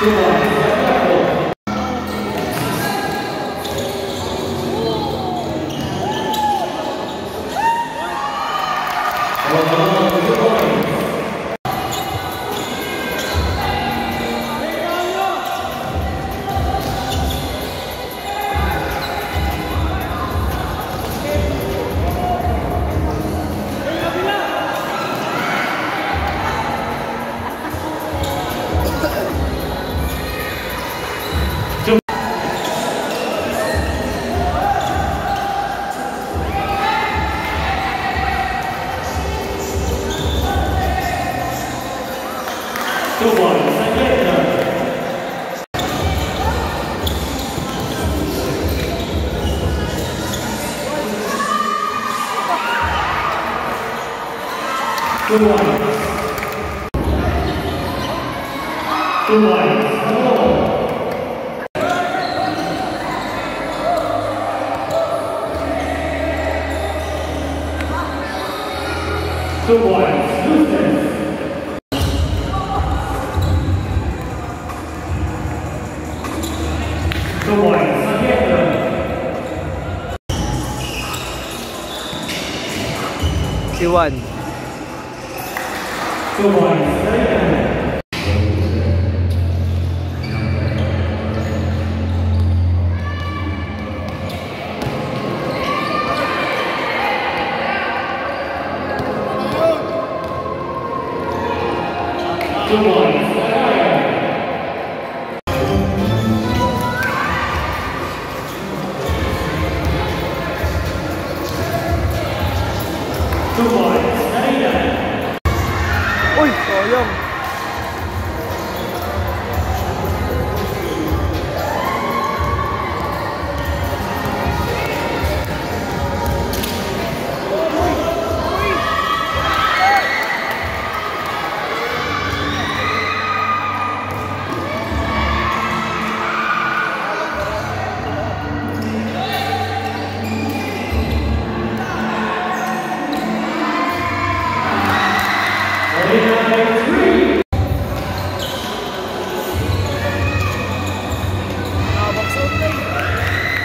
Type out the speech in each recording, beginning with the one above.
Good luck. Good m o r n i s g Good morning. Hello. 各位，si Juan. one. 또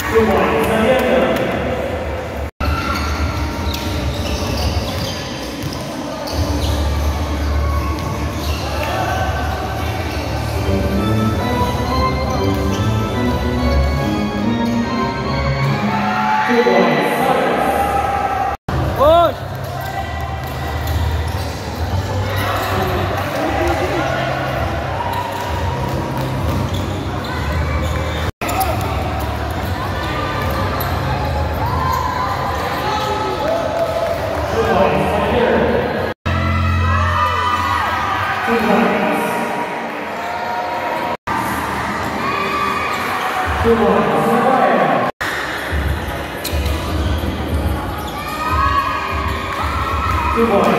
哦。Good morning. Good morning,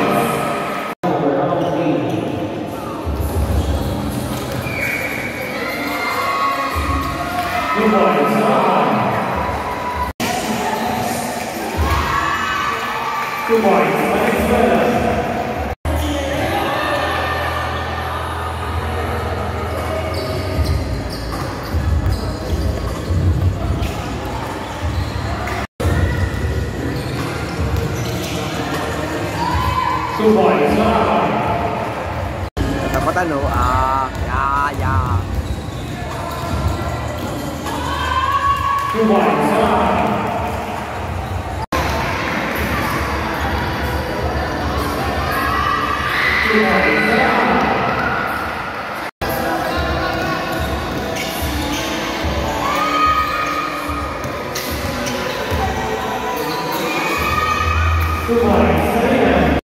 Venezuela. what lo Ah, ya ya Two